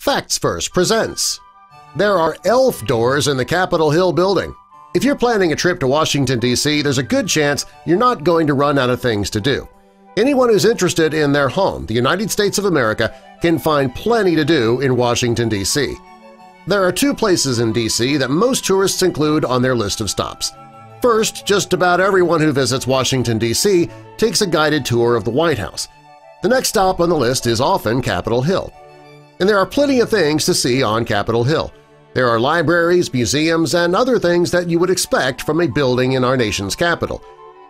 Facts Verse presents There are elf doors in the Capitol Hill building. If you're planning a trip to Washington, D.C., there's a good chance you're not going to run out of things to do. Anyone who's interested in their home, the United States of America, can find plenty to do in Washington, D.C. There are two places in D.C. that most tourists include on their list of stops. First, just about everyone who visits Washington, D.C. takes a guided tour of the White House. The next stop on the list is often Capitol Hill. And there are plenty of things to see on Capitol Hill. There are libraries, museums, and other things that you would expect from a building in our nation's capital.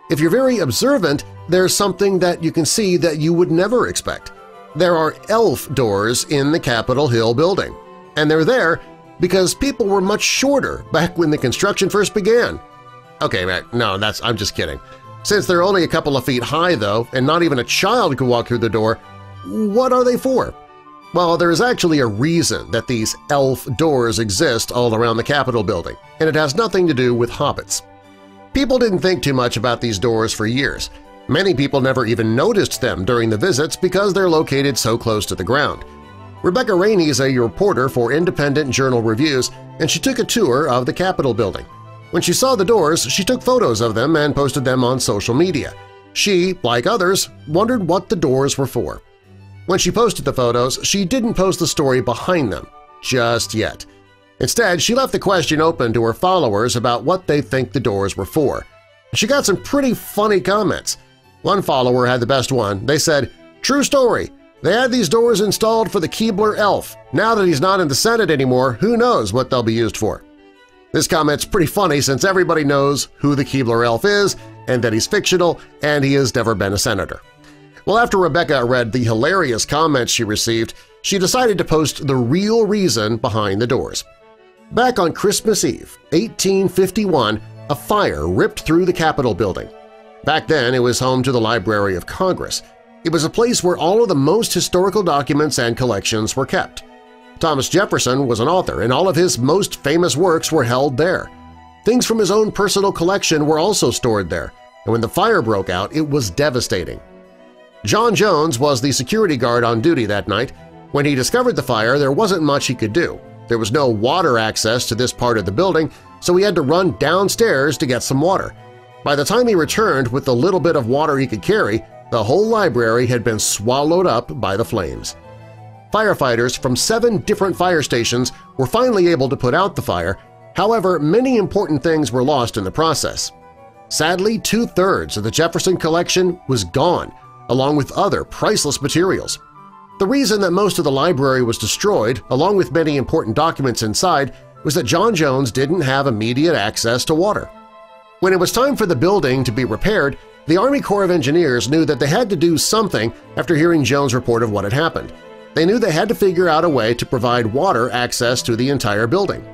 If you're very observant, there's something that you can see that you would never expect. There are elf doors in the Capitol Hill building, and they're there because people were much shorter back when the construction first began. Okay, no, that's I'm just kidding. Since they're only a couple of feet high, though, and not even a child could walk through the door, what are they for? Well, there is actually a reason that these elf doors exist all around the Capitol building, and it has nothing to do with hobbits. People didn't think too much about these doors for years. Many people never even noticed them during the visits because they're located so close to the ground. Rebecca Rainey is a reporter for Independent Journal Reviews, and she took a tour of the Capitol building. When she saw the doors, she took photos of them and posted them on social media. She, like others, wondered what the doors were for. When she posted the photos, she didn't post the story behind them, just yet. Instead, she left the question open to her followers about what they think the doors were for. She got some pretty funny comments. One follower had the best one. They said, True story. They had these doors installed for the Keebler elf. Now that he's not in the Senate anymore, who knows what they'll be used for. This comment's pretty funny since everybody knows who the Keebler elf is and that he's fictional and he has never been a senator. Well, after Rebecca read the hilarious comments she received, she decided to post the real reason behind the doors. Back on Christmas Eve, 1851, a fire ripped through the Capitol building. Back then, it was home to the Library of Congress. It was a place where all of the most historical documents and collections were kept. Thomas Jefferson was an author, and all of his most famous works were held there. Things from his own personal collection were also stored there, and when the fire broke out, it was devastating. John Jones was the security guard on duty that night. When he discovered the fire, there wasn't much he could do. There was no water access to this part of the building, so he had to run downstairs to get some water. By the time he returned with the little bit of water he could carry, the whole library had been swallowed up by the flames. Firefighters from seven different fire stations were finally able to put out the fire, however many important things were lost in the process. Sadly, two-thirds of the Jefferson collection was gone, along with other priceless materials. The reason that most of the library was destroyed, along with many important documents inside, was that John Jones didn't have immediate access to water. When it was time for the building to be repaired, the Army Corps of Engineers knew that they had to do something after hearing Jones' report of what had happened. They knew they had to figure out a way to provide water access to the entire building.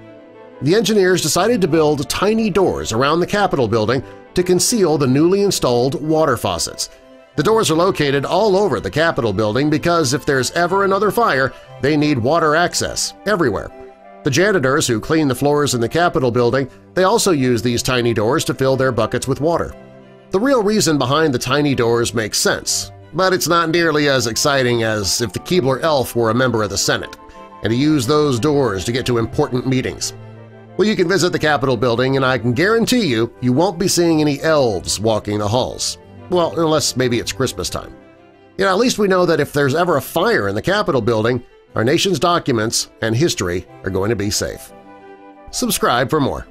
The engineers decided to build tiny doors around the Capitol building to conceal the newly installed water faucets. The doors are located all over the Capitol building because if there's ever another fire, they need water access everywhere. The janitors who clean the floors in the Capitol building, they also use these tiny doors to fill their buckets with water. The real reason behind the tiny doors makes sense but it's not nearly as exciting as if the Keebler elf were a member of the Senate, and he used those doors to get to important meetings. Well, you can visit the Capitol building, and I can guarantee you you won't be seeing any elves walking the halls. Well, unless maybe it's Christmas time. You know, at least we know that if there's ever a fire in the Capitol building, our nation's documents and history are going to be safe. Subscribe for more.